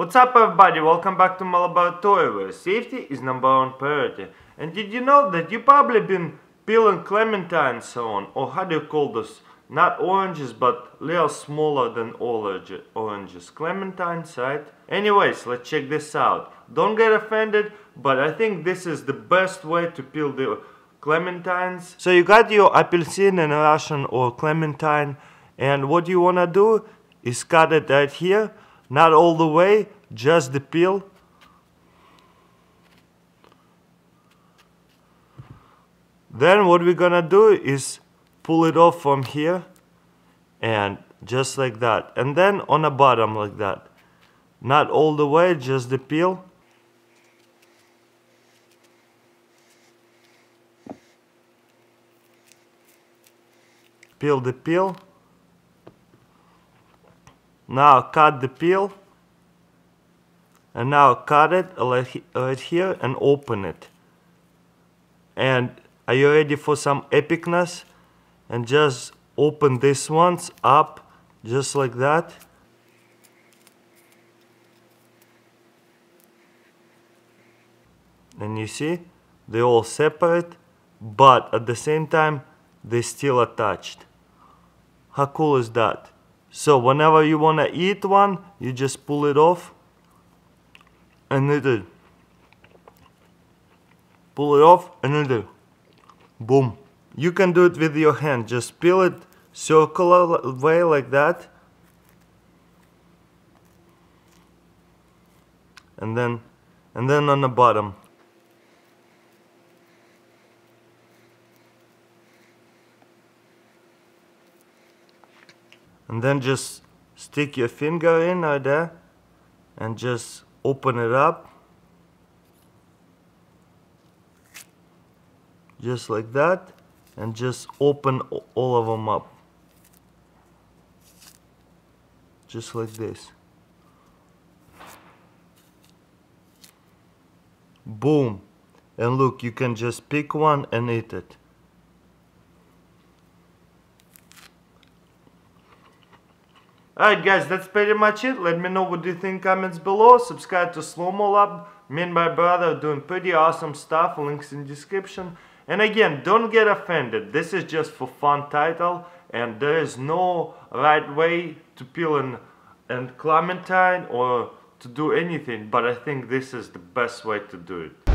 What's up everybody, welcome back to Malabar Toy where safety is number one priority. And did you know that you probably been peeling clementines so on, or how do you call those? Not oranges, but little smaller than oranges. Clementines, right? Anyways, let's check this out. Don't get offended, but I think this is the best way to peel the clementines. So you got your apelsine and Russian or clementine, and what you wanna do is cut it right here, not all the way, just the peel. Then what we're gonna do is pull it off from here and just like that. And then on the bottom like that. Not all the way, just the peel. Peel the peel. Now cut the peel. And now cut it right here and open it. And are you ready for some epicness? And just open this ones up just like that. And you see, they all separate, but at the same time, they still attached. How cool is that? So whenever you want to eat one, you just pull it off and eat it. Pull it off and eat it. Boom. You can do it with your hand. Just peel it circular way like that. And then, and then on the bottom. And then just stick your finger in right there and just open it up. Just like that and just open all of them up. Just like this. Boom. And look you can just pick one and eat it Alright guys, that's pretty much it. Let me know what you think comments below. Subscribe to Slow-Mo Lab. Me and my brother are doing pretty awesome stuff. Links in description. And again, don't get offended. This is just for fun title. And there is no right way to peel an, an clementine or to do anything. But I think this is the best way to do it.